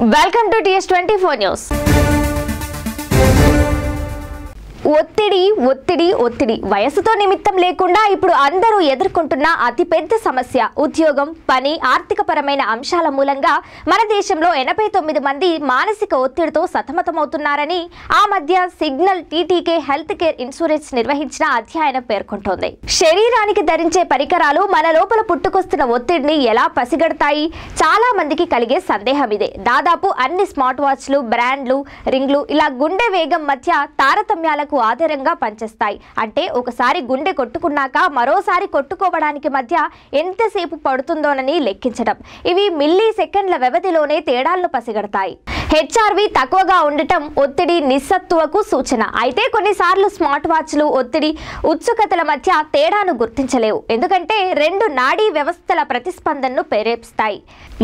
Welcome to TS24 News. ఒత్తిడి ఒత్తిడి. వయసుతో నిమిత్తం లేకుండా ఇప్పుడు అందరూ ఎదుర్కొంటున్న అతిపెద్ద సమస్య ఉద్యోగం పని ఆర్థికపరమైన అంశాల మూలంగా మన దేశంలో ఎనభై తొమ్మిది మంది మానసిక ఒత్తిడితో సతమతమవుతున్నారని ఆ మధ్య Cigna TTK health care insurance నిర్వహించిన అధ్యయనం పేర్కొంటోంది. శరీరానికి ధరించే పరికరాలు మన లోపల పుట్టుకొస్తున్న ఒత్తిడిని ఎలా పసిగడతాయి? చాలా మందికి కలిగే సందేహం ఇదే. దాదాపు అన్ని స్మార్ట్ వాచ్లు బ్రాండ్లు రింగ్లు ఇలా గుండె వేగం మధ్య తారతమ్యాలకు ఆధారంగా పనిచేస్తాయి. అంటే ఒకసారి గుండె కొట్టుకున్నాక మరోసారి కొట్టుకోవడానికి మధ్య ఎంతసేపు పడుతుందోనని లెక్కించడం. ఇవి మిల్లీ సెకండ్ల వ్యవధిలోనే తేడాలను పసిగడతాయి. హెచ్ఆర్వి తక్కువగా ఉండటం ఒత్తిడి నిస్సత్తువకు సూచన. అయితే కొన్నిసార్లు స్మార్ట్ వాచ్లు ఒత్తిడి ఉత్సుకతల మధ్య తేడాను గుర్తించలేవు. ఎందుకంటే రెండు నాడీ వ్యవస్థల ప్రతిస్పందనను ప్రేరేపిస్తాయి.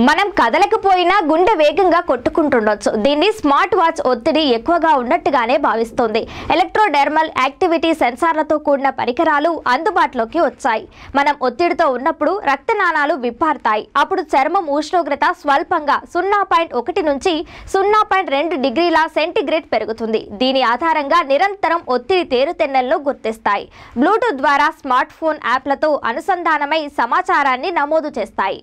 మనం కదలకపోయినా గుండె వేగంగా కొట్టుకుంటుండొచ్చు. దీన్ని స్మార్ట్ వాచ్ ఒత్తిడి ఎక్కువగా ఉన్నట్టుగానే భావిస్తోంది. ఎలక్ట్రోడెర్మల్ యాక్టివిటీ సెన్సార్లతో కూడిన పరికరాలు అందుబాటులోకి వచ్చాయి. మనం ఒత్తిడితో ఉన్నప్పుడు రక్తనాళాలు విప్పారుతాయి. అప్పుడు చర్మం ఉష్ణోగ్రత స్వల్పంగా సున్నా పాయింట్ ఒకటి నుంచి సున్నా పాయింట్ రెండు డిగ్రీల సెంటీగ్రేడ్ పెరుగుతుంది. దీని ఆధారంగా నిరంతరం ఒత్తిడి తేరుతెన్నెలను గుర్తిస్తాయి. బ్లూటూత్ ద్వారా స్మార్ట్ ఫోన్ యాప్లతో అనుసంధానమై సమాచారాన్ని నమోదు చేస్తాయి.